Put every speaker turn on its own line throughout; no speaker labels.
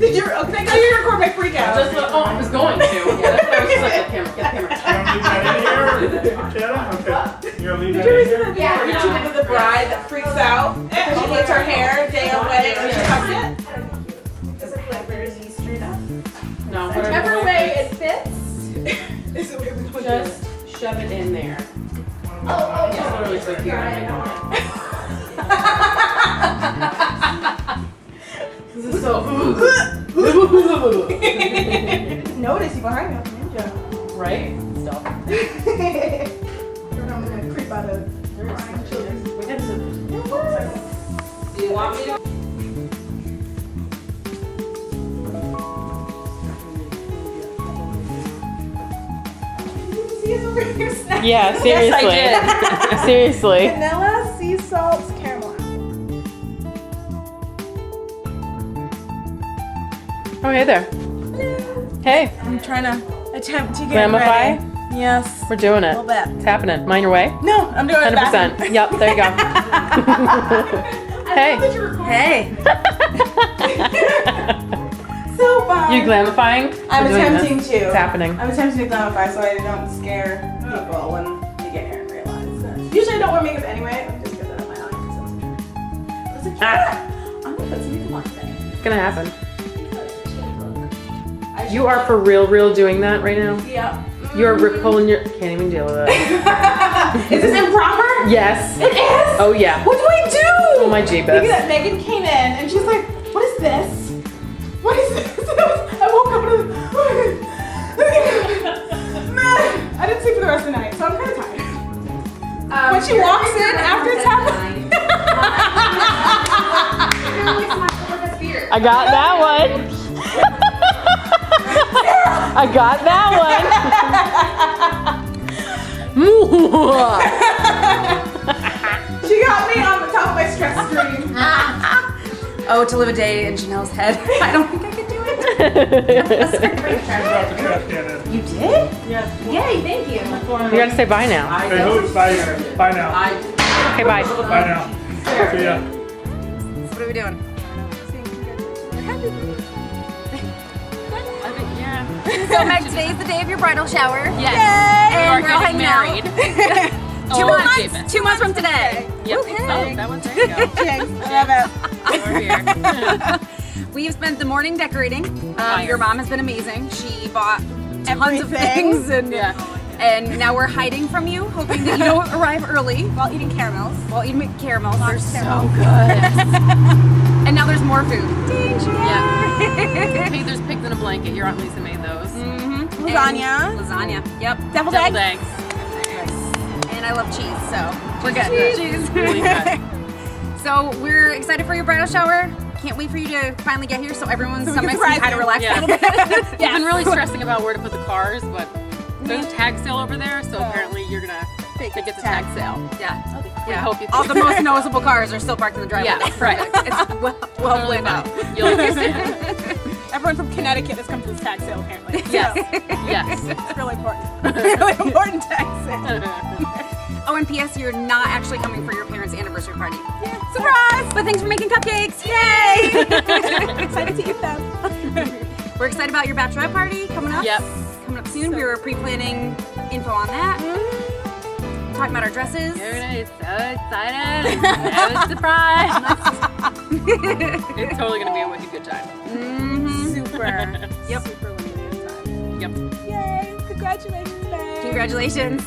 Did you? Oh, thank God
you record my freak out. Just, oh, I was going to. Yeah,
that's why
I was
just like, get the camera, get the camera. Did you ever see that yeah,
YouTube yeah. of the bride that freaks out she hates her hair day of wedding and she cuts it? Does it feel like there's yeast up?
No.
Whichever way it fits.
Just shove it in there.
Oh, oh,
oh. yeah. It's literally so cute. This is so.
Notice you behind me, I'm a ninja.
right? Still.
I'm gonna creep out of crying children.
We did some.
Do you want me to? See us over here snacking.
Yeah, seriously. seriously.
Vanilla,
Oh, hey there. Hey,
I'm trying to attempt to get
Glamify?
ready. Yes.
we're doing it.
A little bit.
It's happening. Mind your way.
No, I'm doing it.
100%. Yep, there you go. hey.
Hey. So fun.
You glamifying?
I'm
We're
attempting to.
It's happening.
I'm attempting to glamify so I don't scare people when they get here and realize that. Usually I don't wear makeup anyway. I'm just get that out my eye. That's a
Ah.
I'm gonna put some makeup on today.
It's gonna happen.
I
You are for real, real doing that right now?
Yeah.
You are rip pulling your. Can't even deal with it.
Is this improper?
Yes.
It is.
Oh, yeah.
What do I do?
Oh, my jeebus.
Look at that Megan came in and she's like, "What is this? What is this?" I woke up and I was, Man, I didn't sleep for the rest of the night, so I'm kind of tired. when she walks in after it's happened.
I got that one. I got that one.
She got me on the top of my stress stream.
Oh, to live a day in Janelle's head. I don't think I could do it.
Drop the trash can in.
You did? Yes.
Yay, thank you.
you gotta say bye now.
Hey, who, bye, bye now.
Okay, bye.
Bye now. See ya.
What are we doing? So Meg, today's the day of your bridal shower.
Yes.
And
We
we're
are
hanging
getting
out.
married.
Two
Oh,
months. Two months from today.
Yep. Oh, that one's there you go. Over here.
We've spent the morning decorating. Um, your mom has been amazing. She bought tons of things and
Yeah.
And now we're hiding from you, hoping that you don't arrive early while eating caramels. While eating caramels, they're so good. and now there's more food.
Yeah. Hey, there's pigs in a blanket. Your Aunt Lisa made those.
Mm-hmm.
Lasagna.
lasagna. Yep.
Deviled
Deviled
eggs.
eggs.
And I love cheese, so we're good.
Cheese. Really good.
So we're excited for your bridal shower. Can't wait for you to finally get here so everyone
So we can
sometimes
surprise
kind of
you.
relax
Yeah.
a little bit.
I've been really stressing about where to put the cars, but there's a tag sale over there, so oh. apparently you're gonna think it's a tag sale.
yeah.
We
Yeah.
hope you
All the most noticeable cars are still parked in the driveway.
Yeah, right.
It's well, well planned out.
You'll understand.
Everyone from Connecticut has come to this tag sale apparently.
Yes.
So,
Yes.
it's really important. really important tag sale.
Oh, and P.S. You're not actually coming for your parents' anniversary party. Yeah. Surprise! But thanks for making cupcakes. Yay!
Excited to eat them.
We're excited about your bachelorette party coming up.
Yep.
Coming up soon. we were pre-planning info on that. Talking about our dresses.
Everybody's so excited. No surprise. it's totally gonna be a wicked good time.
Mm-hmm.
Super.
Yep.
Super limited time.
Yep.
Yay! Congratulations, babe.
Congratulations.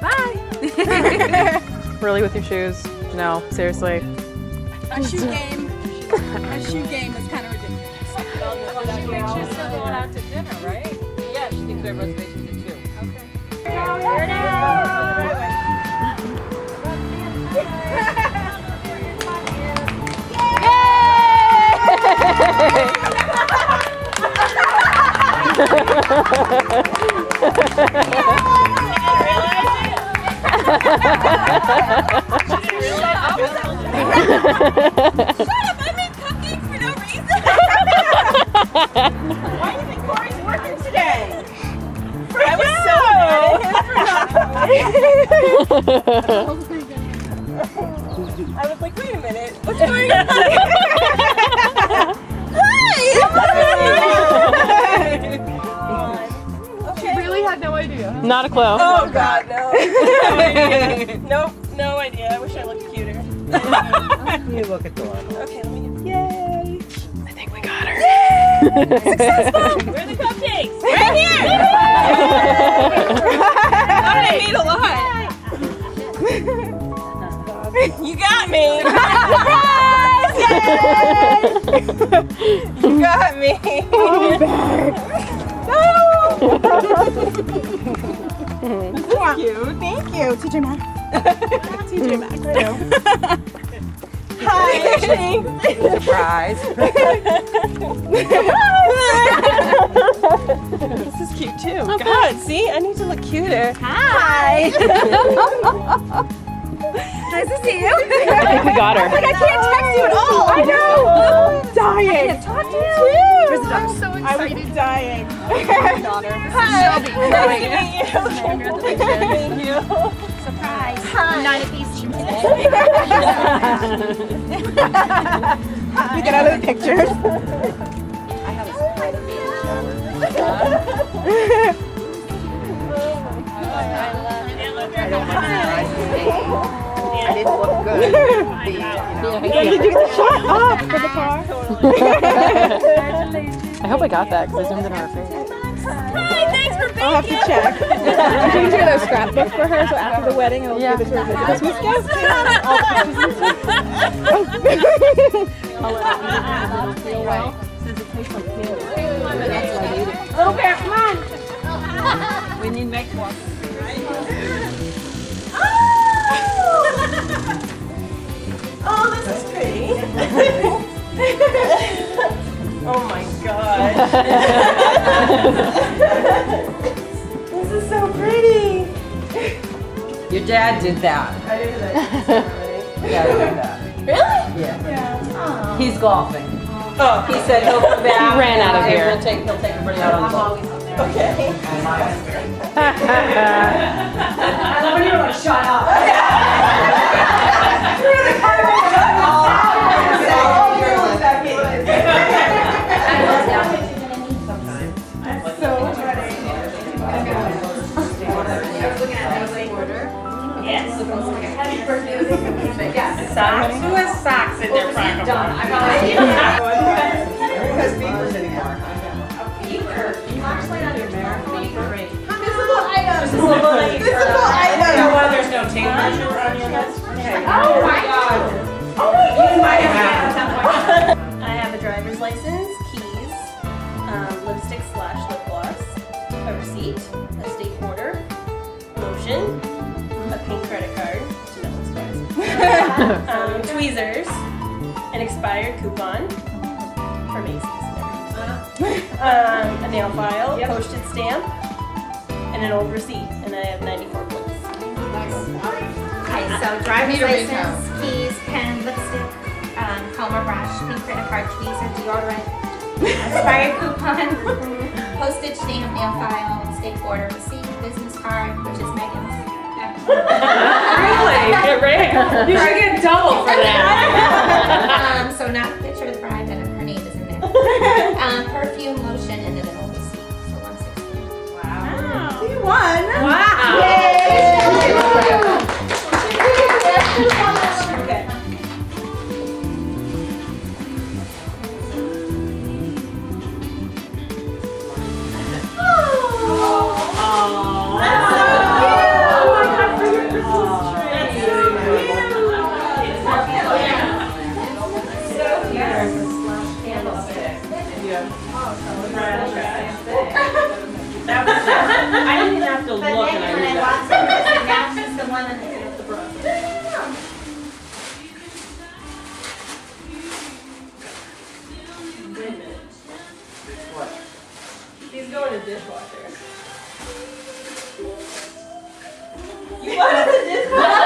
Bye.
Really with your shoes? No, seriously.
A shoe game. A shoe game is kind of ridiculous.
She's still going out to dinner, right? Yeah, she thinks we have reservations at two.
Why do you think Corey's mad at him. I was like, wait a minute, what's going on? Hi! Hi!
had no idea. Not a clue.
Oh God, no. nope, no idea. I wish I looked cuter.
You look adorable.
Okay, let me. get. Yay!
I think we got her.
Successful. Where are the cupcakes? Right here. you got me. Surprise! You got me. Thank you. Thank you. TJ Maxx. TJ Maxx. I know. Hi.
Surprise.
This is cute too. God, see, I need to look cuter. Hi. nice to see you.
I think we got her.
I can't text you at oh, all. I know. dying. I can't talk to you too.
I'm so excited.
I was dying.
daughter.
Hi. Nice to meet you. Thank you.
Surprise. I'm not at these team today.
We get out of the pictures.
I didn't look good.
Did you get the up for the car?
I hope I got that because I zoomed in on her face.
Hi, thanks for being I'll have to check. Can you do a scrapbook for her so after the wedding it'll
Yeah.
be the sort of Christmas gift? Little bear, come on.
We need makeup.
Oh! oh, this is pretty. oh my god. this is so pretty.
Your dad did that.
I did that.
Yeah, did that.
Really?
Yeah.
Yeah.
He's golfing.
Oh,
He said he'll come back.
He ran out of here.
He'll take, he'll take everybody out on golf.
okay.
Socks?
Visible item.
No wonder there's no tape measure on your list.
Oh my god. Oh my god.
I have a driver's license, keys, um, lipstick slash lip gloss, a receipt, a state order, lotion, a pink credit card, which no one's twice, um, tweezers, an expired coupon for Macy's. Um, a nail file, postage stamp, and an old receipt, and I have 94 points.
Okay, so driver's license, keys, pen, lipstick, um, comb or brush, pink credit card, tweezer, deodorant, expired coupon, postage stamp, nail file, state order, receipt, business card, which is Meaghan's.
Really? Get ready. You should get double for that.
go in the dishwasher.
You
want the dishwasher?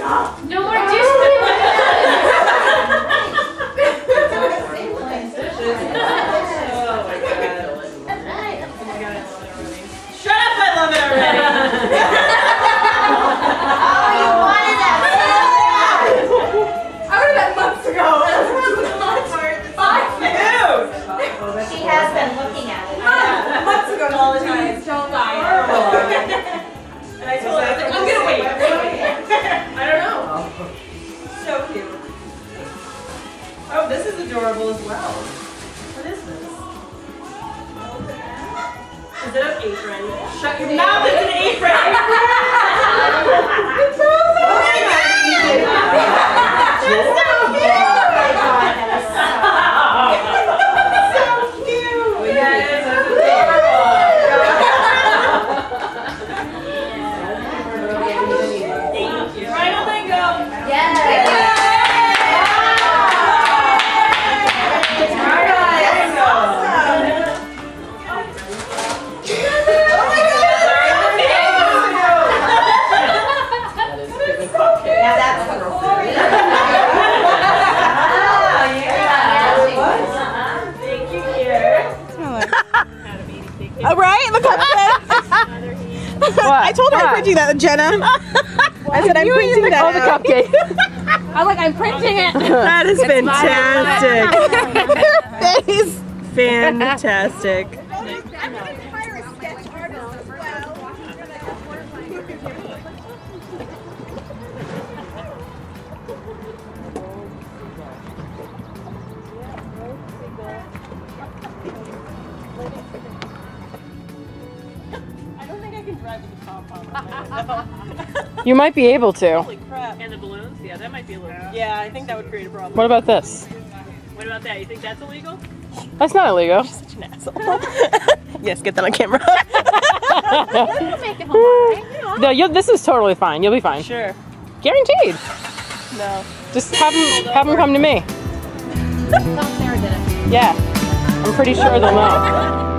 Ago.
Ew.
She has been looking at it.
Months ago all the time.
Don't lie.
Adorable as well. What is this? Is it an apron? Shut your mouth, it's an apron!
I told her I'm printing that, Jenna. I said I'm printing that.
Oh, the
out.
cupcake.
I'm like, I'm printing it.
That is fantastic. That is fantastic.
You might be able to.
Holy crap.
And the balloons? Yeah, that might be a little.
Yeah, I think that would create a problem.
What about this?
What about that? You think that's illegal?
That's not illegal.
Such an asshole. yes, get that on camera.
Make it home,
No, you this is totally fine. You'll be fine.
Sure.
Guaranteed.
No.
Just have them, have them come to me.
Oh, Sarah did it.
Yeah. I'm pretty sure they'll know.